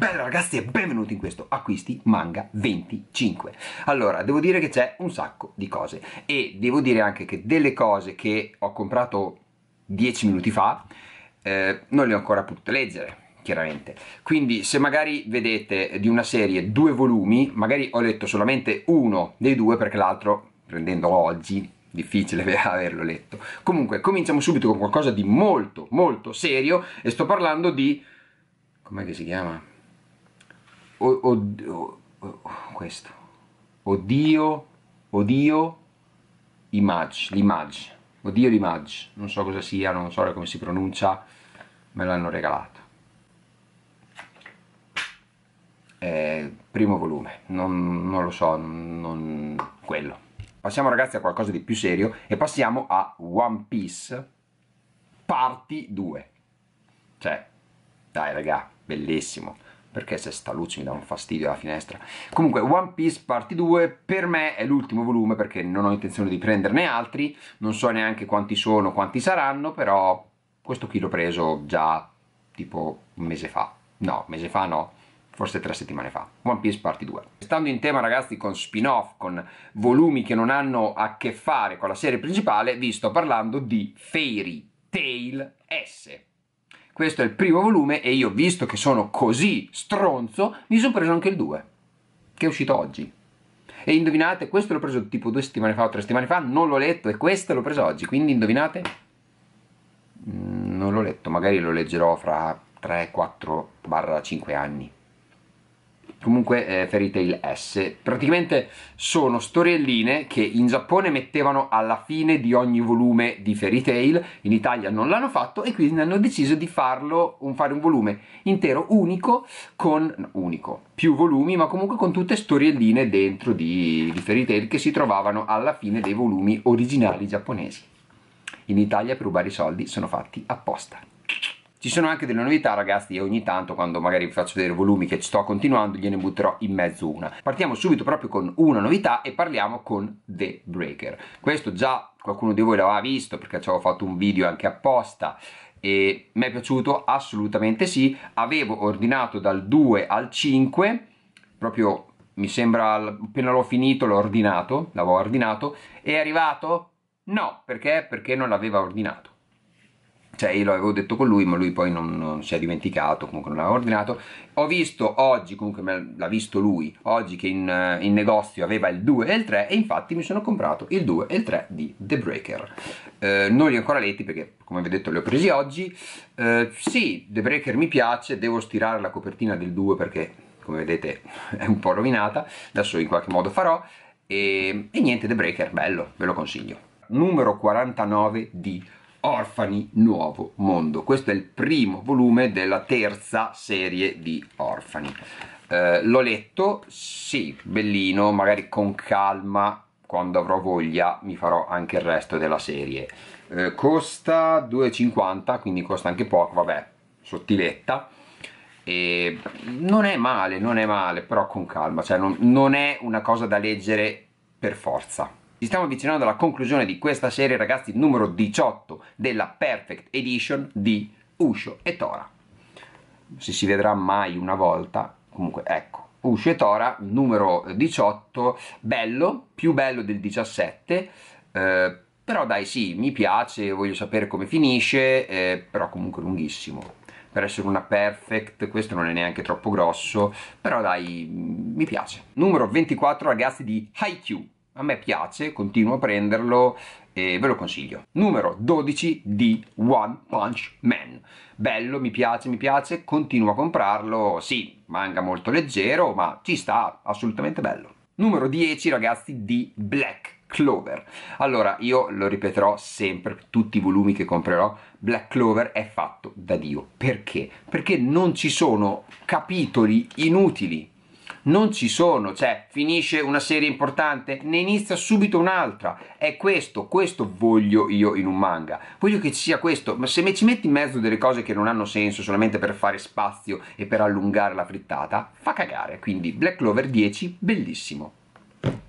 Bella ragazzi e benvenuti in questo Acquisti Manga 25 Allora, devo dire che c'è un sacco di cose E devo dire anche che delle cose che ho comprato 10 minuti fa eh, Non le ho ancora potute leggere chiaramente. Quindi se magari vedete di una serie due volumi magari ho letto solamente uno dei due perché l'altro prendendolo oggi difficile averlo letto. Comunque cominciamo subito con qualcosa di molto molto serio e sto parlando di com'è che si chiama? O, o, o, questo. Oddio oddio image l'image. Oddio l'image. Non so cosa sia non so come si pronuncia. Me l'hanno regalato. Eh, primo volume. Non, non lo so non, quello. Passiamo ragazzi a qualcosa di più serio e passiamo a One Piece parti 2 cioè dai raga bellissimo perché se sta luce mi dà un fastidio alla finestra. Comunque One Piece Parti 2 per me è l'ultimo volume perché non ho intenzione di prenderne altri. Non so neanche quanti sono, quanti saranno però questo qui l'ho preso già tipo un mese fa. No, mese fa no forse tre settimane fa. One Piece Parti 2 stando in tema ragazzi con spin-off con volumi che non hanno a che fare con la serie principale vi sto parlando di Fairy Tail S questo è il primo volume e io visto che sono così stronzo mi sono preso anche il 2 che è uscito oggi. E indovinate questo l'ho preso tipo due settimane fa o tre settimane fa non l'ho letto e questo l'ho preso oggi quindi indovinate? Mm, non l'ho letto magari lo leggerò fra 3 4 barra 5 anni comunque eh, Fairy Tail S. Praticamente sono storielline che in Giappone mettevano alla fine di ogni volume di Fairy Tail in Italia non l'hanno fatto e quindi hanno deciso di farlo un, fare un volume intero unico con unico più volumi ma comunque con tutte storielline dentro di, di Fairy Tail che si trovavano alla fine dei volumi originali giapponesi. In Italia per rubare i soldi sono fatti apposta ci sono anche delle novità ragazzi e ogni tanto quando magari vi faccio vedere volumi che sto continuando gliene butterò in mezzo una. Partiamo subito proprio con una novità e parliamo con The Breaker. Questo già qualcuno di voi l'aveva visto perché ci avevo fatto un video anche apposta e mi è piaciuto assolutamente sì. Avevo ordinato dal 2 al 5 proprio mi sembra appena l'ho finito l'ho ordinato, l'avevo ordinato, è arrivato? No, perché? Perché non l'aveva ordinato cioè io l'avevo detto con lui ma lui poi non, non si è dimenticato comunque non l'aveva ordinato. Ho visto oggi comunque l'ha visto lui oggi che in, in, negozio aveva il 2 e il 3 e infatti mi sono comprato il 2 e il 3 di The Breaker. Eh, non li ho ancora letti perché come vi ho detto li ho presi oggi. Eh, sì The Breaker mi piace devo stirare la copertina del 2 perché come vedete è un po' rovinata adesso in qualche modo farò. E, e niente The Breaker bello ve lo consiglio. Numero 49 di Orfani Nuovo Mondo. Questo è il primo volume della terza serie di Orfani. Eh, l'ho letto, sì, bellino, magari con calma, quando avrò voglia mi farò anche il resto della serie. Eh, costa 2,50, quindi costa anche poco, vabbè, sottiletta. E non è male, non è male, però con calma, cioè non, non è una cosa da leggere per forza ci stiamo avvicinando alla conclusione di questa serie ragazzi numero 18 della Perfect Edition di Usho e Tora. Se si vedrà mai una volta. Comunque ecco Usho e Tora numero 18 bello più bello del 17 eh, però dai sì mi piace voglio sapere come finisce eh, però comunque lunghissimo. Per essere una perfect, questo non è neanche troppo grosso, però dai, mi piace. Numero 24 ragazzi di Haikyuu, a me piace, continuo a prenderlo e ve lo consiglio. Numero 12 di One Punch Man. Bello, mi piace, mi piace, continuo a comprarlo, sì, manga molto leggero, ma ci sta, assolutamente bello. Numero 10 ragazzi di Black Clover. Allora, io lo ripeterò sempre, tutti i volumi che comprerò, Black Clover è fatto da Dio. Perché? Perché non ci sono capitoli inutili non ci sono, cioè finisce una serie importante, ne inizia subito un'altra, è questo, questo voglio io in un manga, voglio che ci sia questo, ma se mi ci metti in mezzo delle cose che non hanno senso solamente per fare spazio e per allungare la frittata, fa cagare, quindi Black Clover 10, bellissimo,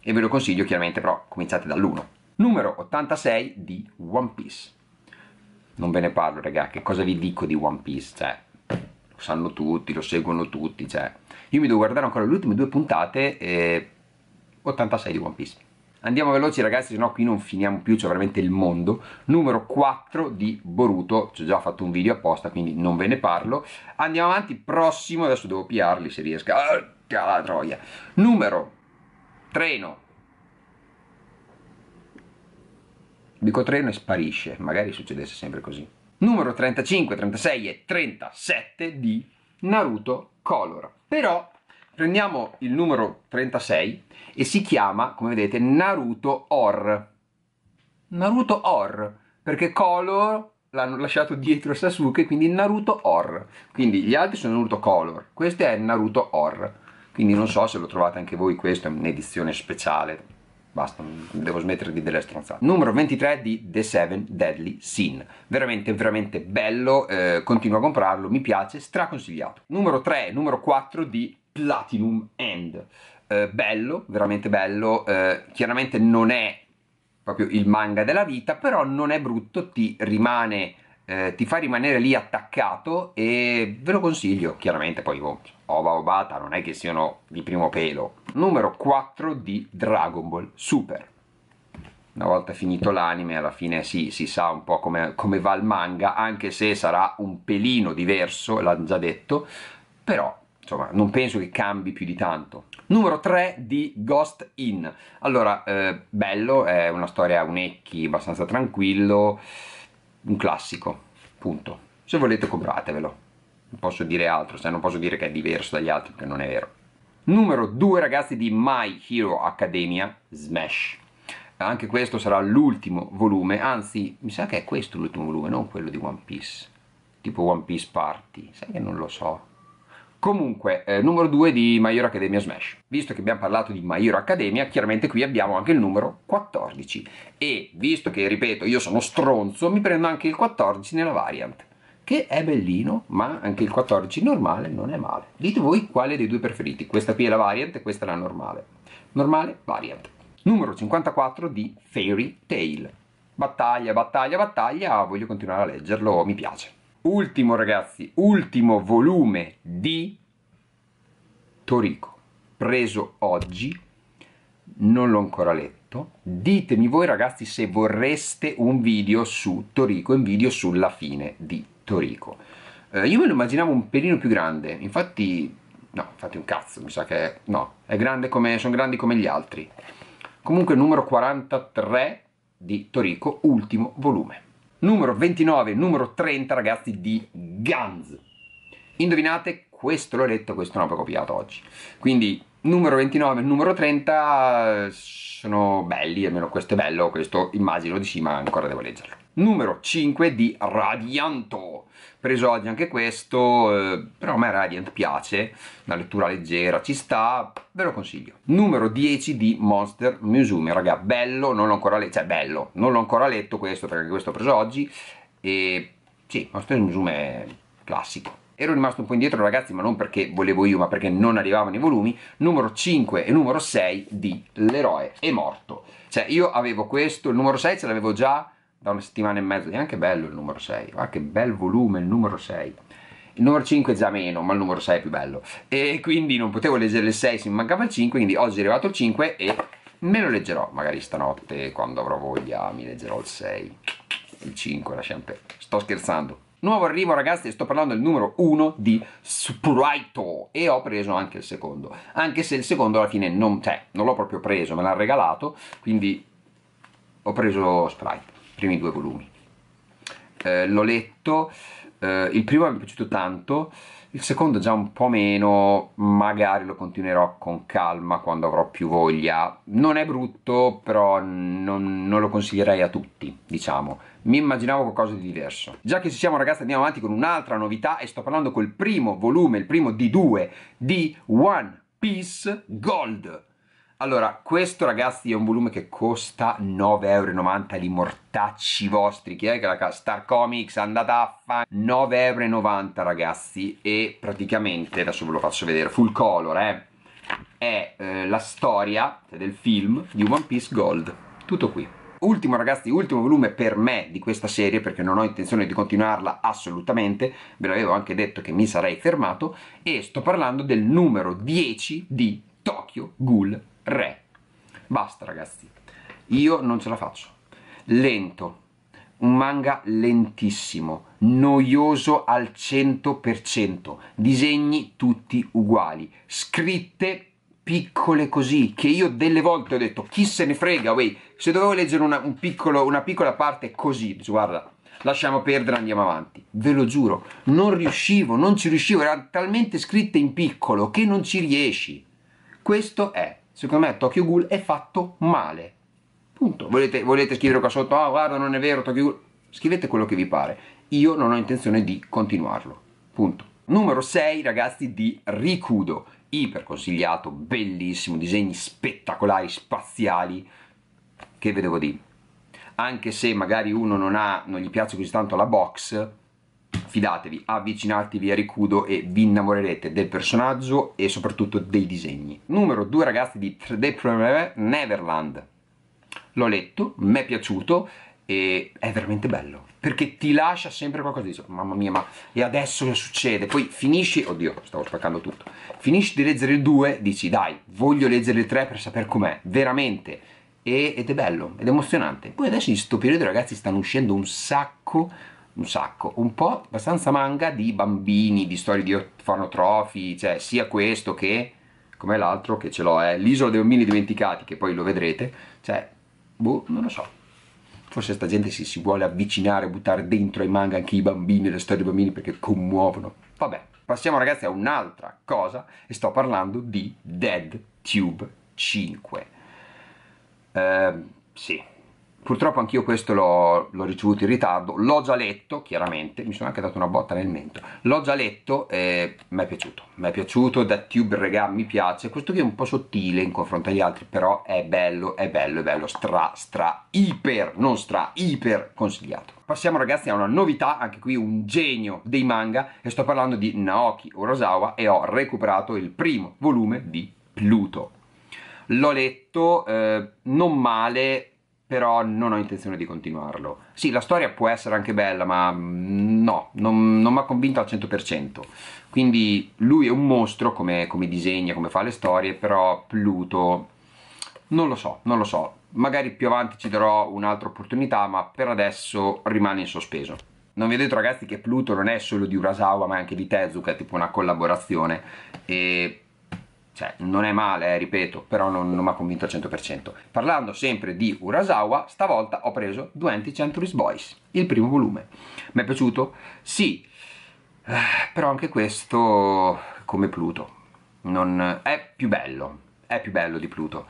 e ve lo consiglio chiaramente però cominciate dall'1. Numero 86 di One Piece. Non ve ne parlo raga, che cosa vi dico di One Piece, cioè lo sanno tutti, lo seguono tutti, cioè io mi devo guardare ancora le ultime due puntate e 86 di One Piece. Andiamo veloci ragazzi, se no qui non finiamo più, c'è veramente il mondo. Numero 4 di Boruto, ci ho già fatto un video apposta, quindi non ve ne parlo. Andiamo avanti, prossimo, adesso devo piarli se riesco. Ah, la troia. Numero treno. Dico treno e sparisce, magari succedesse sempre così. Numero 35, 36 e 37 di Naruto Color. Però prendiamo il numero 36 e si chiama, come vedete, Naruto Or. Naruto Or, perché Color l'hanno lasciato dietro Sasuke, quindi Naruto Or. Quindi gli altri sono Naruto Color, questo è Naruto Or. Quindi non so se lo trovate anche voi, questo è un'edizione speciale. Basta, devo smettere di delle stronzate. Numero 23 di The Seven Deadly Sin. Veramente, veramente bello, eh, continuo a comprarlo, mi piace, straconsigliato. Numero 3, numero 4 di Platinum End. Eh, bello, veramente bello, eh, chiaramente non è proprio il manga della vita, però non è brutto, ti rimane, eh, ti fa rimanere lì attaccato e ve lo consiglio, chiaramente poi oh, Ova Obata non è che siano di primo pelo. Numero 4 di Dragon Ball Super. Una volta finito l'anime, alla fine sì, si sa un po' come, come va il manga, anche se sarà un pelino diverso, l'hanno già detto, però insomma non penso che cambi più di tanto. Numero 3 di Ghost In. Allora, eh, bello, è una storia a unecchi, abbastanza tranquillo, un classico, punto. Se volete compratevelo, posso dire altro, se non posso dire che è diverso dagli altri perché non è vero. Numero 2 ragazzi di My Hero Academia, Smash. Anche questo sarà l'ultimo volume, anzi mi sa che è questo l'ultimo volume, non quello di One Piece. Tipo One Piece Party, sai che non lo so Comunque, eh, numero 2 di My Hero Academia Smash. Visto che abbiamo parlato di My Hero Academia, chiaramente qui abbiamo anche il numero 14. E visto che, ripeto, io sono stronzo, mi prendo anche il 14 nella variant. Che è bellino, ma anche il 14 normale non è male. Dite voi quale dei due preferiti. Questa qui è la variant e questa è la normale. Normale, variant. Numero 54 di Fairy Tail. Battaglia, battaglia, battaglia, voglio continuare a leggerlo, mi piace ultimo ragazzi, ultimo volume di Torico, preso oggi, non l'ho ancora letto, ditemi voi ragazzi se vorreste un video su Torico, un video sulla fine di Torico. Eh, io me lo immaginavo un pelino più grande, infatti, no, infatti un cazzo, mi sa che, no, è grande come, sono grandi come gli altri. Comunque numero 43 di Torico, ultimo volume numero 29 numero 30 ragazzi di Guns. Indovinate, questo l'ho letto, questo non l'ho copiato oggi. Quindi numero 29 e numero 30 sono belli, almeno questo è bello, questo immagino di sì, ma ancora devo leggerlo. Numero 5 di Radianto. Preso oggi anche questo, eh, però a me Radiant piace, una lettura leggera, ci sta, ve lo consiglio. Numero 10 di Monster Musume, raga, bello, non l'ho ancora letto, cioè bello, non l'ho ancora letto questo perché questo ho preso oggi, e sì, Monster Musume è classico ero rimasto un po' indietro ragazzi ma non perché volevo io ma perché non arrivavano i volumi numero 5 e numero 6 di L'eroe è morto cioè io avevo questo, il numero 6 ce l'avevo già da una settimana e mezzo è anche bello il numero 6 ah che bel volume il numero 6 il numero 5 è già meno, ma il numero 6 è più bello. E quindi non potevo leggere il 6 se mi mancava il 5, quindi oggi è arrivato il 5 e me lo leggerò. Magari stanotte, quando avrò voglia, mi leggerò il 6. Il 5, lasciamo per... Sto scherzando. Nuovo arrivo ragazzi, sto parlando del numero 1 di Sprite e ho preso anche il secondo, anche se il secondo alla fine non, cioè, non l'ho proprio preso, me l'ha regalato, quindi ho preso Sprite, i primi due volumi. Eh, l'ho letto, eh, il primo mi è piaciuto tanto, il secondo già un po' meno, magari lo continuerò con calma quando avrò più voglia. Non è brutto, però non, non lo consiglierei a tutti, diciamo. Mi immaginavo qualcosa di diverso. Già che ci siamo ragazzi andiamo avanti con un'altra novità e sto parlando col primo volume, il primo di due, di One Piece Gold. Allora, questo ragazzi è un volume che costa 9,90€ li mortacci vostri, chi è che la Star Comics andata a fa. 9,90€ ragazzi e praticamente, adesso ve lo faccio vedere, full color eh, è eh, la storia del film di One Piece Gold, tutto qui. Ultimo ragazzi, ultimo volume per me di questa serie perché non ho intenzione di continuarla assolutamente, ve l'avevo anche detto che mi sarei fermato e sto parlando del numero 10 di Tokyo Ghoul Re. Basta ragazzi, io non ce la faccio. Lento, un manga lentissimo, noioso al 100%, disegni tutti uguali, scritte piccole così, che io delle volte ho detto chi se ne frega, wey, se dovevo leggere una, un piccolo, una piccola parte così, guarda, lasciamo perdere, andiamo avanti. Ve lo giuro, non riuscivo, non ci riuscivo, erano talmente scritte in piccolo che non ci riesci. Questo è, secondo me, Tokyo Ghoul è fatto male. Punto. Volete, volete scrivere qua sotto, ah oh, guarda non è vero, Tokyo scrivete quello che vi pare. Io non ho intenzione di continuarlo. Punto. Numero 6 ragazzi di Rikudo, iper consigliato, bellissimo, disegni spettacolari, spaziali, che vedevo di. Anche se magari uno non, ha, non gli piace così tanto la box, fidatevi, avvicinatevi a Rikudo e vi innamorerete del personaggio e soprattutto dei disegni. Numero 2 ragazzi di 3D Neverland. L'ho letto, mi è piaciuto e è veramente bello perché ti lascia sempre qualcosa di dici, mamma mia ma e adesso che succede? Poi finisci oddio stavo spaccando tutto. Finisci di leggere il 2 dici dai voglio leggere il 3 per sapere com'è veramente. E, ed è bello ed è emozionante. Poi adesso in questo periodo ragazzi stanno uscendo un sacco un sacco un po' abbastanza manga di bambini di storie di orfanotrofi cioè sia questo che come l'altro che ce l'ho è l'isola dei bambini dimenticati che poi lo vedrete cioè boh, non lo so. Forse sta gente si, si vuole avvicinare, buttare dentro ai manga anche i bambini, le storie dei bambini perché commuovono. Vabbè, passiamo ragazzi a un'altra cosa e sto parlando di Dead Tube 5. Eh, sì, Purtroppo anch'io questo l'ho, ricevuto in ritardo, l'ho già letto, chiaramente, mi sono anche dato una botta nel mento, l'ho già letto e mi è piaciuto, mi è piaciuto, da Tube Regà mi piace, questo qui è un po' sottile in confronto agli altri, però è bello, è bello, è bello, stra, stra, iper, non stra, iper consigliato. Passiamo ragazzi a una novità, anche qui un genio dei manga, e sto parlando di Naoki Urasawa e ho recuperato il primo volume di Pluto. L'ho letto eh, non male, però non ho intenzione di continuarlo. Sì, la storia può essere anche bella, ma mm, no, non, non mi ha convinto al 100%. Quindi lui è un mostro come, come, disegna, come fa le storie, però Pluto non lo so, non lo so. Magari più avanti ci darò un'altra opportunità, ma per adesso rimane in sospeso. Non vi ho detto ragazzi che Pluto non è solo di Urasawa, ma anche di Tezuka, è tipo una collaborazione e cioè non è male, eh, ripeto, però non, non mi ha convinto al 100%. Parlando sempre di Urasawa, stavolta ho preso 20 Centuries Boys, il primo volume. Mi è piaciuto? Sì, eh, però anche questo, come Pluto, non, è più bello, è più bello di Pluto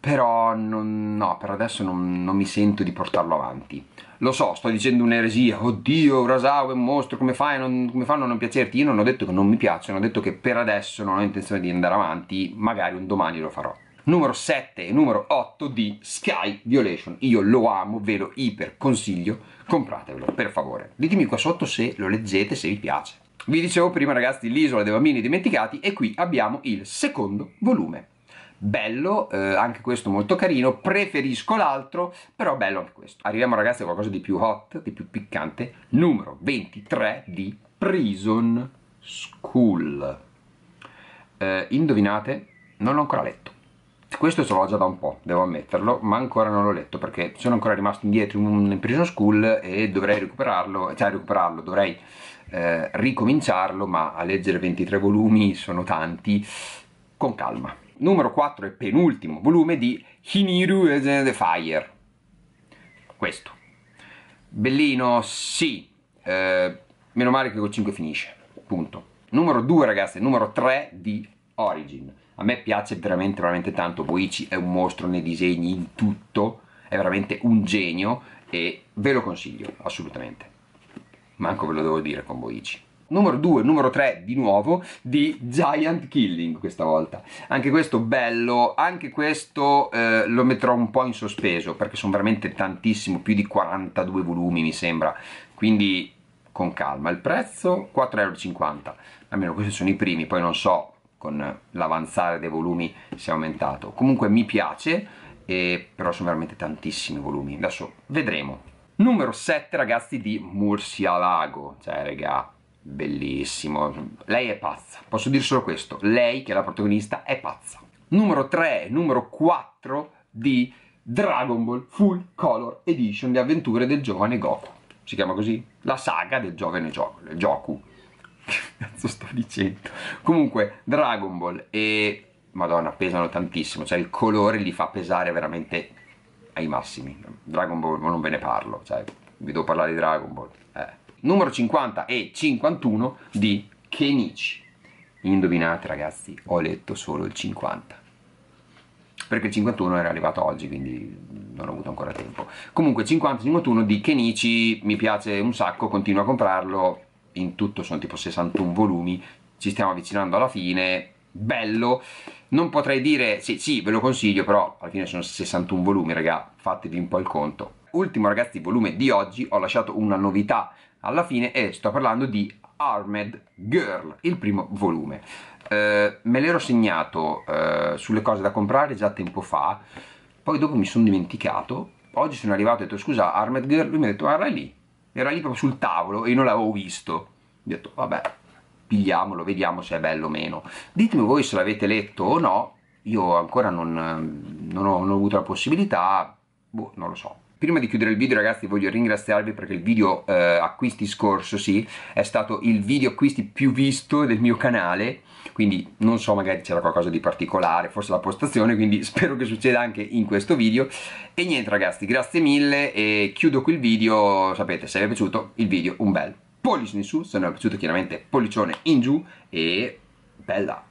però non, no, per adesso non, non, mi sento di portarlo avanti. Lo so, sto dicendo un'eresia, oddio, Urasawa è un mostro, come fai, non, come fanno a non piacerti? Io non ho detto che non mi piacciono, ho detto che per adesso non ho intenzione di andare avanti, magari un domani lo farò. Numero 7 e numero 8 di Sky Violation, io lo amo, ve lo iper consiglio, compratevelo, per favore. Ditemi qua sotto se lo leggete, se vi piace. Vi dicevo prima ragazzi, l'isola dei bambini dimenticati e qui abbiamo il secondo volume bello, eh, anche questo molto carino, preferisco l'altro, però bello anche questo. Arriviamo ragazzi a qualcosa di più hot, di più piccante, numero 23 di Prison School. Eh, indovinate? Non l'ho ancora letto. Questo ce l'ho già da un po', devo ammetterlo, ma ancora non l'ho letto perché sono ancora rimasto indietro in Prison School e dovrei recuperarlo, cioè recuperarlo, dovrei eh, ricominciarlo, ma a leggere 23 volumi sono tanti, con calma numero 4 e penultimo volume di Hiniru the Fire. Questo. Bellino, sì. Eh, meno male che con 5 finisce. Punto. Numero 2 ragazzi, numero 3 di Origin. A me piace veramente, veramente tanto. Boichi è un mostro nei disegni, in tutto. È veramente un genio e ve lo consiglio, assolutamente. Manco ve lo devo dire con Boichi numero 2, numero 3 di nuovo di Giant Killing questa volta. Anche questo bello anche questo eh, lo metterò un po' in sospeso perché sono veramente tantissimo più di 42 volumi mi sembra. Quindi con calma. Il prezzo 4,50€ almeno questi sono i primi poi non so con l'avanzare dei volumi si è aumentato. Comunque mi piace e però sono veramente tantissimi volumi, adesso vedremo. Numero 7 ragazzi di Murcialago, cioè raga, bellissimo, lei è pazza, posso dire solo questo, lei che è la protagonista è pazza. Numero 3, numero 4 di Dragon Ball Full Color Edition, le avventure del giovane Goku, si chiama così? La saga del giovane Goku, che cazzo sto dicendo? Comunque, Dragon Ball e Madonna, pesano tantissimo, cioè il colore li fa pesare veramente ai massimi. Dragon Ball non ve ne parlo, cioè vi devo parlare di Dragon Ball. Eh. Numero 50 e 51 di Kenichi. Indovinate ragazzi, ho letto solo il 50. Perché il 51 era arrivato oggi, quindi non ho avuto ancora tempo. Comunque 50-51 di Kenichi mi piace un sacco, continuo a comprarlo. In tutto sono tipo 61 volumi, ci stiamo avvicinando alla fine, bello non potrei dire, sì, sì, ve lo consiglio, però alla fine sono 61 volumi, raga, fatevi un po' il conto. Ultimo, ragazzi, volume di oggi, ho lasciato una novità alla fine e sto parlando di Armed Girl, il primo volume. Eh, me l'ero segnato eh, sulle cose da comprare già tempo fa, poi dopo mi sono dimenticato, oggi sono arrivato e ho detto scusa Armed Girl, lui mi ha detto guarda lì, era lì proprio sul tavolo e io non l'avevo visto. ho detto vabbè, pigliamolo, vediamo se è bello o meno. Ditemi voi se l'avete letto o no, io ancora non, non, ho, non ho avuto la possibilità, boh, non lo so. Prima di chiudere il video ragazzi voglio ringraziarvi perché il video eh, acquisti scorso sì, è stato il video acquisti più visto del mio canale. Quindi non so magari c'era qualcosa di particolare, forse la postazione, quindi spero che succeda anche in questo video. E niente ragazzi, grazie mille e chiudo qui il video, sapete se vi è piaciuto il video un bel pollice in su, se non è piaciuto chiaramente pollicione in giù e bella!